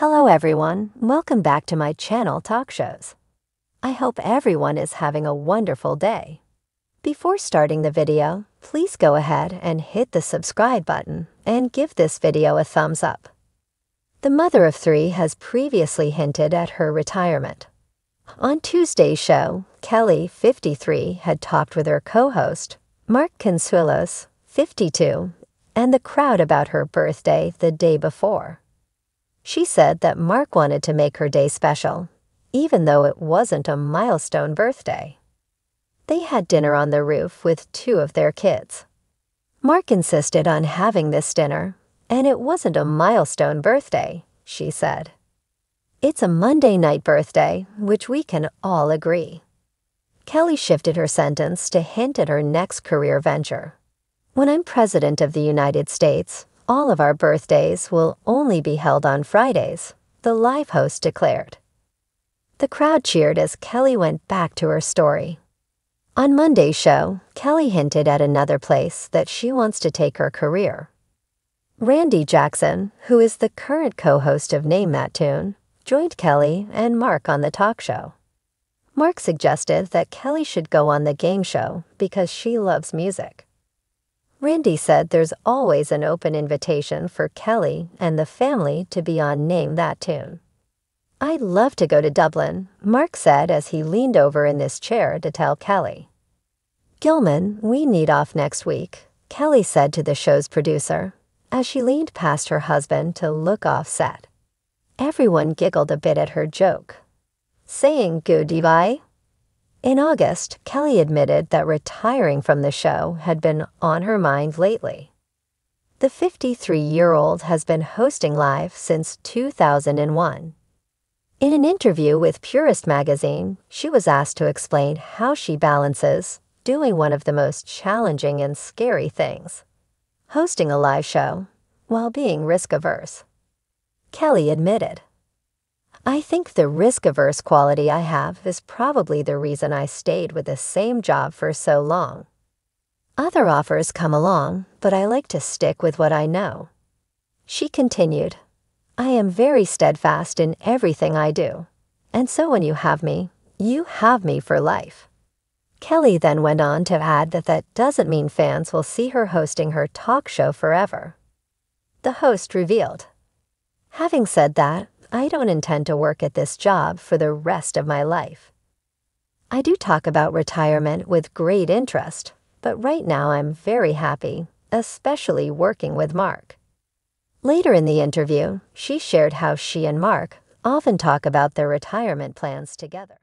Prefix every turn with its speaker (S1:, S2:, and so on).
S1: Hello everyone, welcome back to my channel Talk Shows. I hope everyone is having a wonderful day. Before starting the video, please go ahead and hit the subscribe button and give this video a thumbs up. The mother of three has previously hinted at her retirement. On Tuesday's show, Kelly, 53, had talked with her co-host, Mark Consuelos, 52, and the crowd about her birthday the day before. She said that Mark wanted to make her day special, even though it wasn't a milestone birthday. They had dinner on the roof with two of their kids. Mark insisted on having this dinner, and it wasn't a milestone birthday, she said. It's a Monday night birthday, which we can all agree. Kelly shifted her sentence to hint at her next career venture. When I'm President of the United States, all of our birthdays will only be held on Fridays, the live host declared. The crowd cheered as Kelly went back to her story. On Monday's show, Kelly hinted at another place that she wants to take her career. Randy Jackson, who is the current co host of Name That Tune, joined Kelly and Mark on the talk show. Mark suggested that Kelly should go on the game show because she loves music. Randy said there's always an open invitation for Kelly and the family to be on Name That Tune. I'd love to go to Dublin, Mark said as he leaned over in this chair to tell Kelly. Gelman, we need off next week, Kelly said to the show's producer as she leaned past her husband to look off set. Everyone giggled a bit at her joke. Saying goodbye in August, Kelly admitted that retiring from the show had been on her mind lately. The 53 year old has been hosting live since 2001. In an interview with Purist magazine, she was asked to explain how she balances doing one of the most challenging and scary things hosting a live show while being risk averse. Kelly admitted. I think the risk averse quality I have is probably the reason I stayed with the same job for so long. Other offers come along, but I like to stick with what I know. She continued, I am very steadfast in everything I do, and so when you have me, you have me for life. Kelly then went on to add that that doesn't mean fans will see her hosting her talk show forever. The host revealed, Having said that, I don't intend to work at this job for the rest of my life. I do talk about retirement with great interest, but right now I'm very happy, especially working with Mark. Later in the interview, she shared how she and Mark often talk about their retirement plans together.